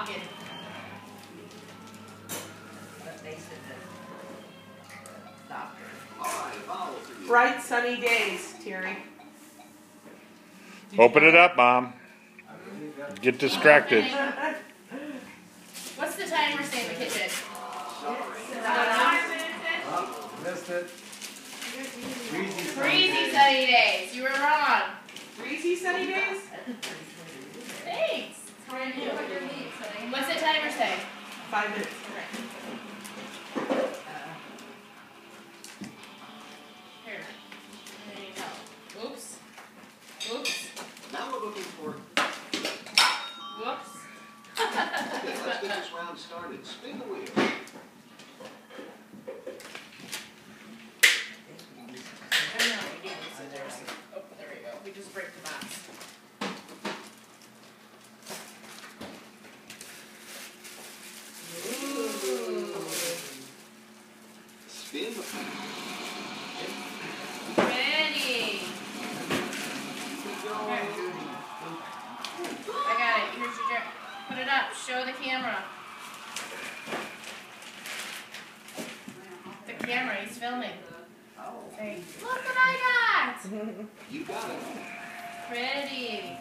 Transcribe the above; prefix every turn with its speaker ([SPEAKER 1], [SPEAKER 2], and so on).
[SPEAKER 1] talking.
[SPEAKER 2] But they said that doctor.
[SPEAKER 3] All right.
[SPEAKER 4] Bright sunny days, Terry.
[SPEAKER 5] Open it up, Mom. Get distracted.
[SPEAKER 1] What's the timer say in the kitchen?
[SPEAKER 6] Oh, missed it. Breezy sunny
[SPEAKER 1] sunny days. You were wrong.
[SPEAKER 4] Breezy sunny days?
[SPEAKER 1] Thanks. What's the timer say?
[SPEAKER 4] Five minutes.
[SPEAKER 1] Uh, here. There you go. Oops. Oops.
[SPEAKER 3] Now we're looking for.
[SPEAKER 1] Whoops.
[SPEAKER 3] Okay, let's get this round started. Spin the wheel.
[SPEAKER 1] Oh, there we go. We just break the
[SPEAKER 3] Spin the
[SPEAKER 1] Ready. I got it. Here's your. Put it up. Show the camera. The camera. He's filming.
[SPEAKER 2] Oh.
[SPEAKER 1] Say, look what I got.
[SPEAKER 3] You got it.
[SPEAKER 1] Ready.